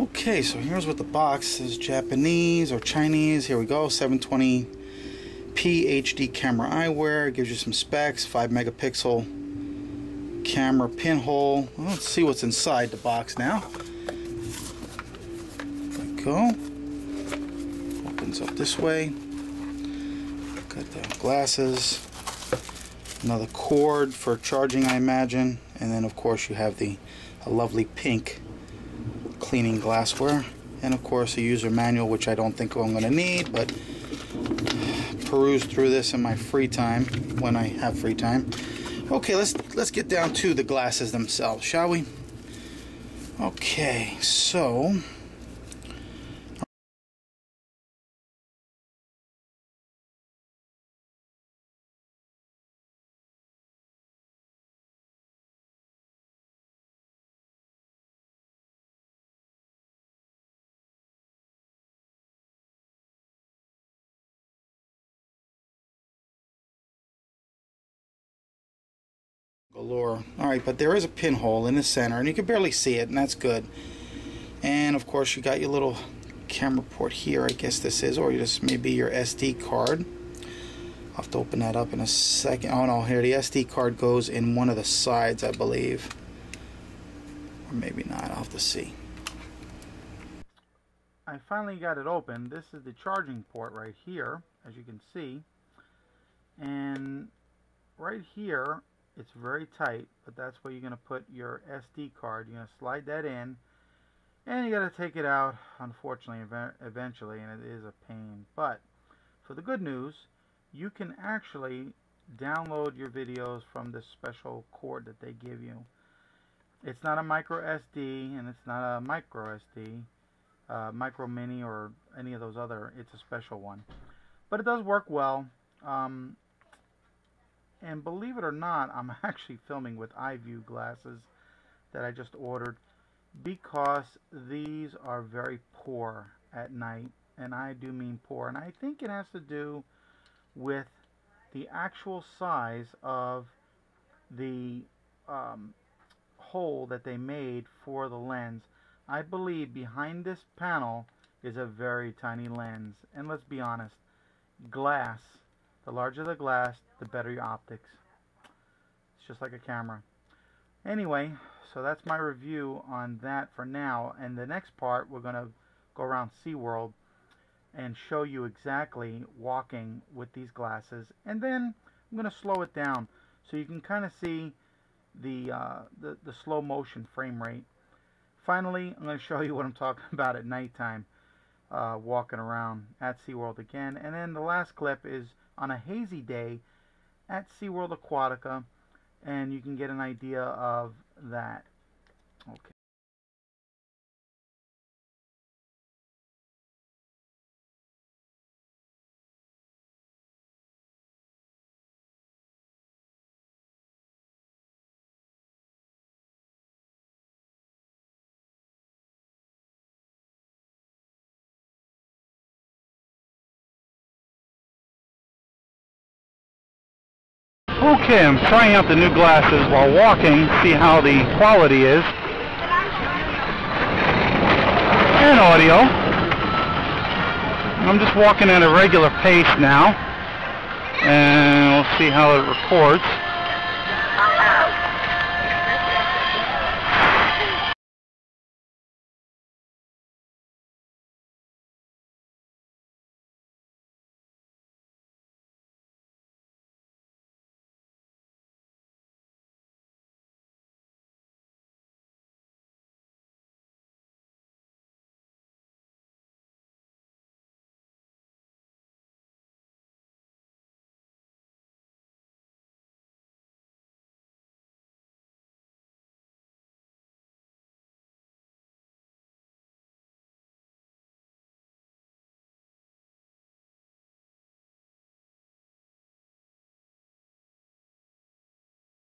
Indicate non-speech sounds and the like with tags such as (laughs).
Okay, so here's what the box is Japanese or Chinese. Here we go 720p HD camera eyewear. It gives you some specs 5 megapixel camera pinhole. Well, let's see what's inside the box now. There go. Opens up this way. Got the glasses. Another cord for charging, I imagine. And then, of course, you have the lovely pink cleaning glassware and of course a user manual which I don't think I'm going to need but peruse through this in my free time when I have free time. Okay let's let's get down to the glasses themselves shall we? Okay so galore. Alright, but there is a pinhole in the center, and you can barely see it, and that's good. And of course, you got your little camera port here, I guess this is, or this may be your SD card. I'll have to open that up in a second. Oh no, here, the SD card goes in one of the sides, I believe. Or maybe not, I'll have to see. I finally got it open. This is the charging port right here, as you can see. And right here it's very tight, but that's where you're going to put your SD card. You're going to slide that in, and you got to take it out, unfortunately, eventually, and it is a pain. But for the good news, you can actually download your videos from this special cord that they give you. It's not a micro SD, and it's not a micro SD, uh, micro mini, or any of those other. It's a special one. But it does work well. Um, and believe it or not, I'm (laughs) actually filming with iVUE glasses that I just ordered because these are very poor at night. And I do mean poor. And I think it has to do with the actual size of the um, hole that they made for the lens. I believe behind this panel is a very tiny lens. And let's be honest, glass the larger the glass, the better your optics. It's just like a camera. Anyway, so that's my review on that for now. And the next part, we're going to go around SeaWorld and show you exactly walking with these glasses. And then I'm going to slow it down so you can kind of see the, uh, the, the slow motion frame rate. Finally, I'm going (laughs) to show you what I'm talking about at nighttime, uh, walking around at SeaWorld again. And then the last clip is on a hazy day at SeaWorld Aquatica and you can get an idea of that. Okay. Okay, I'm trying out the new glasses while walking, see how the quality is. And audio. I'm just walking at a regular pace now. And we'll see how it records.